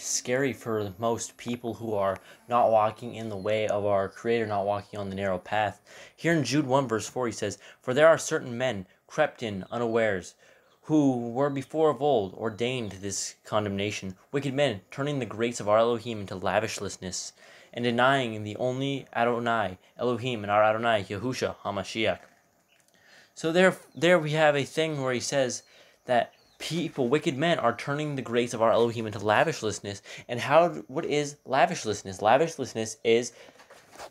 scary for most people who are not walking in the way of our Creator, not walking on the narrow path. Here in Jude 1, verse 4, he says, For there are certain men crept in unawares, who were before of old ordained this condemnation, wicked men, turning the grace of our Elohim into lavishlessness, and denying the only Adonai, Elohim, and our Adonai, Yahusha HaMashiach. So there, there we have a thing where he says that people, wicked men, are turning the grace of our Elohim into lavishlessness. And how? What is lavishlessness? Lavishlessness is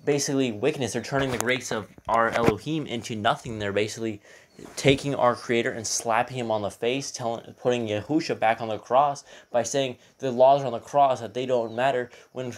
basically wickedness. They're turning the grace of our Elohim into nothing. They're basically taking our creator and slapping him on the face, telling putting Yahusha back on the cross by saying the laws are on the cross that they don't matter when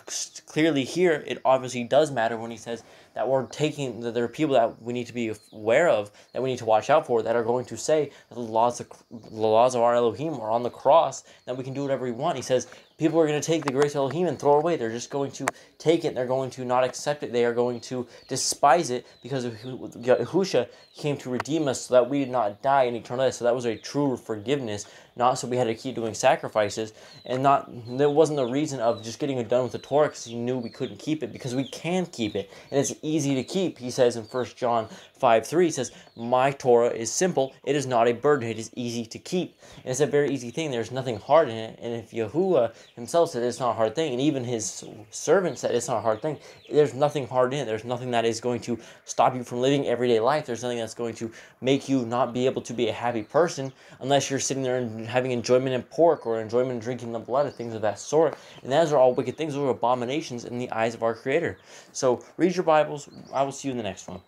clearly here it obviously does matter when he says that we're taking that there are people that we need to be aware of that we need to watch out for that are going to say that the laws of, the laws of our Elohim are on the cross that we can do whatever we want. He says people are going to take the grace of Elohim and throw it away. They're just going to take it. They're going to not accept it. They are going to despise it because Yahusha came to redeem us so that we did not die in eternal life. So that was a true forgiveness, not so we had to keep doing sacrifices, and not there wasn't the reason of just getting it done with the Torah because he knew we couldn't keep it because we can keep it and it's easy to keep. He says in First John 5 3, he says, My Torah is simple, it is not a burden, it is easy to keep. And it's a very easy thing, there's nothing hard in it. And if Yahuwah himself said it's not a hard thing, and even his servant said it's not a hard thing, there's nothing hard in it. There's nothing that is going to stop you from living everyday life. There's nothing that's going to make you not be able to be a happy person unless you're sitting there and having enjoyment in pork or enjoyment in drinking the blood and things of that sort. And those are all wicked things. Those are abominations in the eyes of our Creator. So read your Bibles. I will see you in the next one.